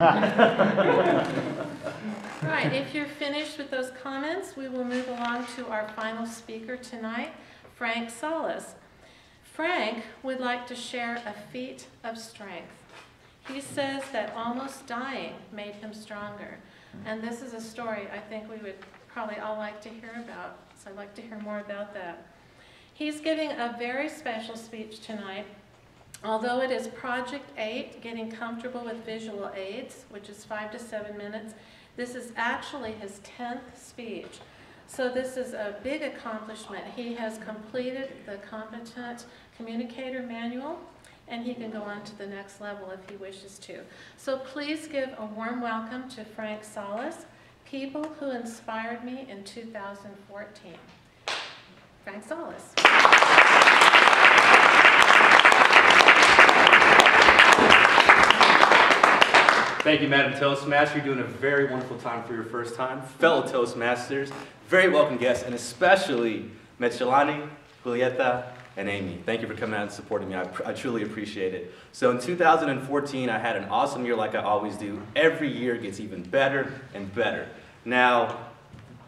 Right, if you're finished with those comments, we will move along to our final speaker tonight, Frank Solis. Frank would like to share a feat of strength. He says that almost dying made him stronger. And this is a story I think we would probably all like to hear about, so I'd like to hear more about that. He's giving a very special speech tonight. Although it is Project 8, Getting Comfortable with Visual Aids, which is five to seven minutes, this is actually his 10th speech. So this is a big accomplishment. He has completed the Competent Communicator Manual, and he can go on to the next level if he wishes to. So please give a warm welcome to Frank Solis, People Who Inspired Me in 2014. Frank Solis. Thank you, Madam Toastmaster. You're doing a very wonderful time for your first time. Fellow Toastmasters, very welcome guests, and especially Mechelani, Julieta, and Amy. Thank you for coming out and supporting me. I, I truly appreciate it. So in 2014, I had an awesome year like I always do. Every year gets even better and better. Now,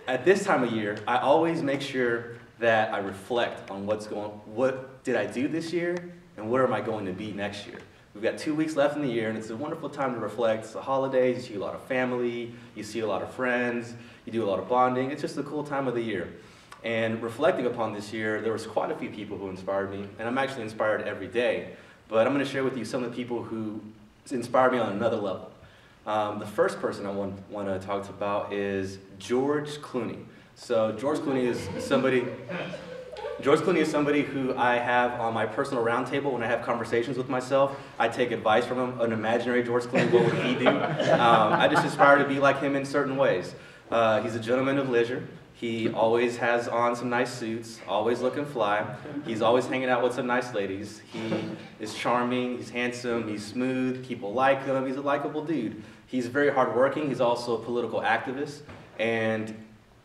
at this time of year, I always make sure that I reflect on what's going, what did I do this year, and where am I going to be next year. We've got two weeks left in the year, and it's a wonderful time to reflect. It's the holidays, you see a lot of family, you see a lot of friends, you do a lot of bonding. It's just a cool time of the year. And reflecting upon this year, there was quite a few people who inspired me, and I'm actually inspired every day. But I'm going to share with you some of the people who inspired me on another level. Um, the first person I want, want to talk about is George Clooney. So George Clooney is somebody, George Clooney is somebody who I have on my personal roundtable when I have conversations with myself. I take advice from him, an imaginary George Clooney, what would he do? Um, I just aspire to be like him in certain ways. Uh, he's a gentleman of leisure. He always has on some nice suits, always looking fly. He's always hanging out with some nice ladies. He is charming, he's handsome, he's smooth, people like him, he's a likable dude. He's very hardworking, he's also a political activist, and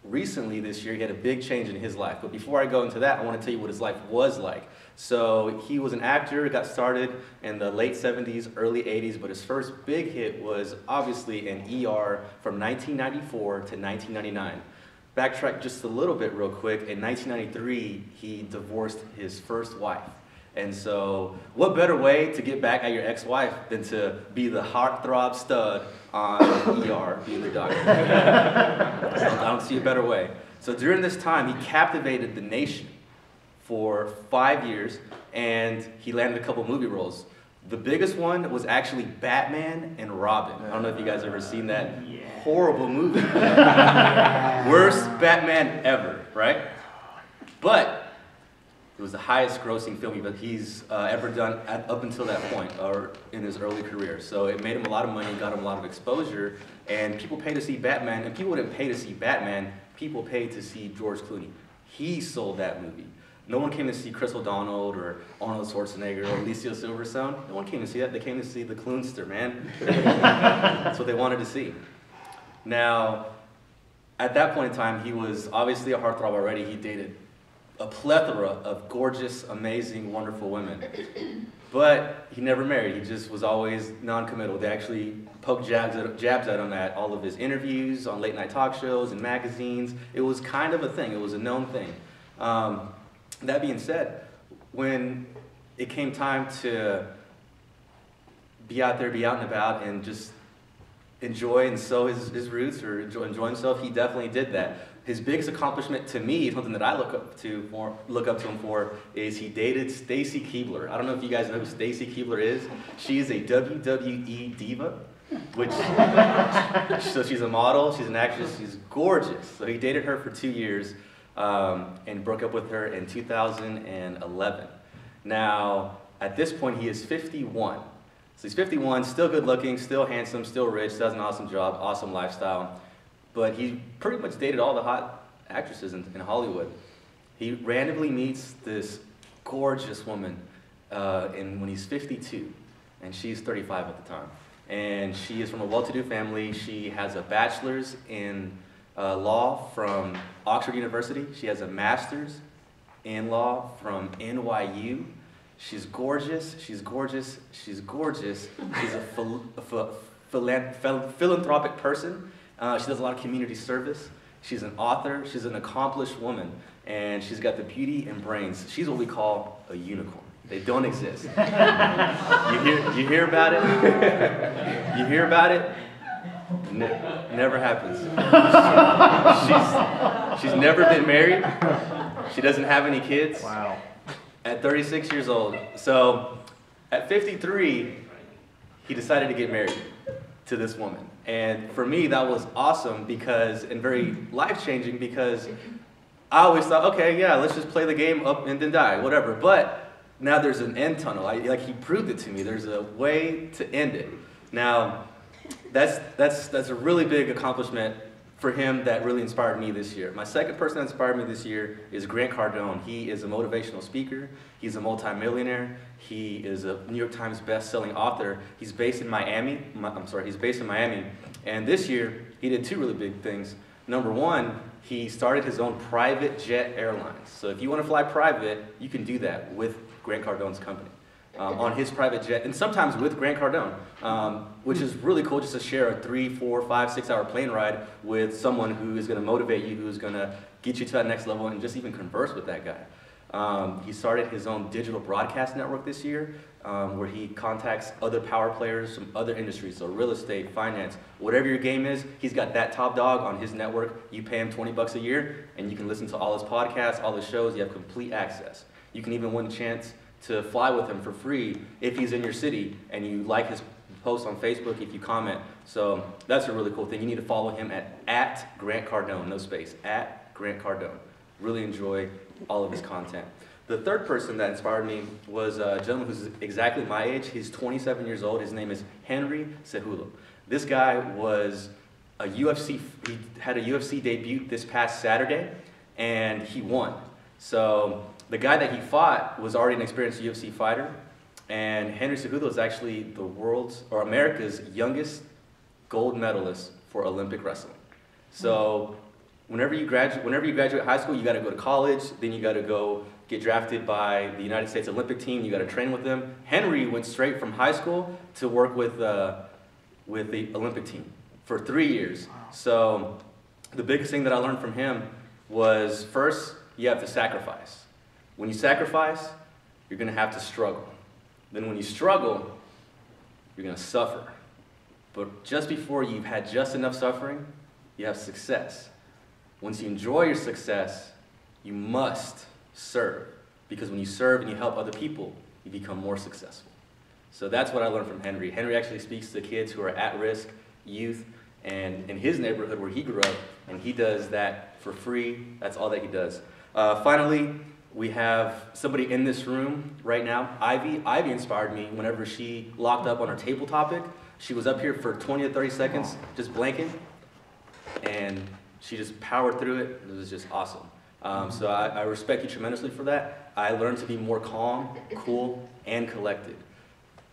recently this year he had a big change in his life. But before I go into that, I want to tell you what his life was like. So he was an actor, got started in the late 70s, early 80s, but his first big hit was obviously in ER from 1994 to 1999. Backtrack just a little bit real quick. In 1993, he divorced his first wife. And so, what better way to get back at your ex-wife than to be the heartthrob stud on ER, being the doctor? Don't see a better way. So during this time, he captivated the nation for five years, and he landed a couple movie roles. The biggest one was actually Batman and Robin. I don't know if you guys ever seen that horrible movie. Worst Batman ever, right? But it was the highest grossing film he's uh, ever done at, up until that point, or in his early career. So it made him a lot of money, got him a lot of exposure, and people pay to see Batman, and people didn't pay to see Batman, people paid to see George Clooney. He sold that movie. No one came to see Chris O'Donnell or Arnold Schwarzenegger or Alicia Silverstone. No one came to see that. They came to see the Cloonster, man. That's what they wanted to see. Now, at that point in time, he was obviously a heartthrob already. He dated a plethora of gorgeous, amazing, wonderful women. But he never married. He just was always non-committal. They actually poked jabs at, jabs at him at all of his interviews, on late night talk shows, and magazines. It was kind of a thing. It was a known thing. Um, that being said, when it came time to be out there, be out and about, and just enjoy and sow his, his roots or enjoy, enjoy himself, he definitely did that. His biggest accomplishment to me, something that I look up to look up to him for, is he dated Stacy Keibler. I don't know if you guys know who Stacy Keibler is. She is a WWE diva, which so she's a model, she's an actress, she's gorgeous. So he dated her for two years um, and broke up with her in 2011. Now, at this point, he is 51. So he's 51, still good looking, still handsome, still rich, does an awesome job, awesome lifestyle. But he pretty much dated all the hot actresses in, in Hollywood. He randomly meets this gorgeous woman uh, in, when he's 52, and she's 35 at the time. And she is from a well-to-do family. She has a bachelor's in uh, law from Oxford University. She has a master's in law from NYU. She's gorgeous, she's gorgeous, she's gorgeous. She's a, ph- a phil- philanthropic person. Uh, she does a lot of community service. She's an author. She's an accomplished woman, and she's got the beauty and brains. She's what we call a unicorn. They don't exist. you hear, you hear about it? you hear about it? Ne- never happens. she's, she's never been married. She doesn't have any kids. Wow. At 36 years old. So at 53, he decided to get married to this woman. And for me, that was awesome because, and very life changing because I always thought, okay, yeah, let's just play the game up and then die, whatever. But now there's an end tunnel. I, like he proved it to me. There's a way to end it. Now, that's, that's, that's a really big accomplishment for him that really inspired me this year. My second person that inspired me this year is Grant Cardone. He is a motivational speaker. He's a multimillionaire. He is a New York Times best-selling author. He's based in Miami. I'm sorry, he's based in Miami. And this year, he did two really big things. Number one, he started his own private jet airlines. So if you want to fly private, you can do that with Grant Cardone's company um, on his private jet, and sometimes with Grant Cardone, um, which is really cool just to share a three, four, five, six hour plane ride with someone who is going to motivate you, who is going to get you to that next level, and just even converse with that guy. Um, he started his own digital broadcast network this year, um, where he contacts other power players from other industries, so real estate, finance, whatever your game is. He's got that top dog on his network. You pay him 20 bucks a year, and you can listen to all his podcasts, all his shows. You have complete access. You can even win a chance to fly with him for free if he's in your city and you like his post on Facebook if you comment. So that's a really cool thing. You need to follow him at, at Grant Cardone, no space, at Grant Cardone. Really enjoy all of his content. The third person that inspired me was a gentleman who's exactly my age. He's 27 years old. His name is Henry Cejudo. This guy was a UFC, he had a UFC debut this past Saturday, and he won. So the guy that he fought was already an experienced UFC fighter, and Henry Cejudo is actually the world's or America's youngest gold medalist for Olympic wrestling. So whenever you graduate, whenever you graduate high school, you got to go to college. Then you got to go get drafted by the United States Olympic team. You got to train with them. Henry went straight from high school to work with uh, with the Olympic team for three years. So the biggest thing that I learned from him was first you have to sacrifice. When you sacrifice, you're going to have to struggle. Then when you struggle, you're going to suffer. But just before you've had just enough suffering, you have success. Once you enjoy your success, you must serve. Because when you serve and you help other people, you become more successful. So that's what I learned from Henry. Henry actually speaks to kids who are at risk, youth, and in his neighborhood where he grew up, and he does that for free. That's all that he does. Uh, finally, we have somebody in this room right now, Ivy. Ivy inspired me whenever she locked up on her table topic. She was up here for 20 to 30 seconds, just blanking, and she just powered through it. It was just awesome. Um, so I, I respect you tremendously for that. I learned to be more calm, cool, and collected.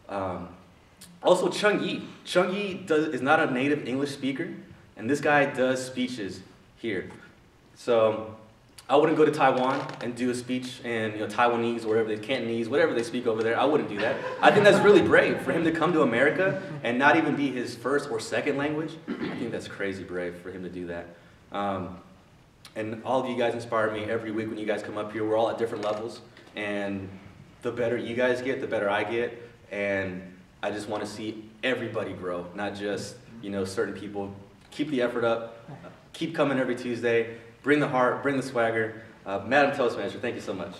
Um, also, Chung Yi. Chung Yi does, is not a native English speaker, and this guy does speeches here. So I wouldn't go to Taiwan and do a speech in you know, Taiwanese or whatever they Cantonese, whatever they speak over there. I wouldn't do that. I think that's really brave for him to come to America and not even be his first or second language. I think that's crazy brave for him to do that. Um, and all of you guys inspire me every week when you guys come up here. We're all at different levels, and the better you guys get, the better I get. And I just want to see everybody grow, not just you know certain people. Keep the effort up. Keep coming every Tuesday. Bring the heart. Bring the swagger. Uh, Madam Toastmaster, thank you so much.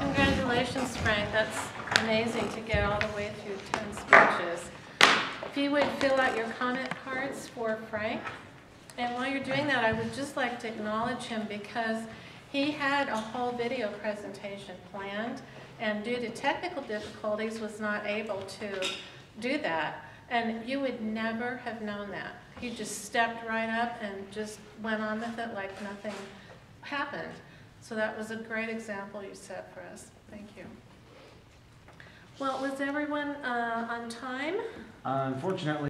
Congratulations, Frank. That's amazing to get all the way through 10 speeches. If you would fill out your comment cards for Frank. And while you're doing that, I would just like to acknowledge him because he had a whole video presentation planned and due to technical difficulties was not able to do that. And you would never have known that. He just stepped right up and just went on with it like nothing happened. So that was a great example you set for us. Thank you. Well, was everyone uh, on time? Unfortunately,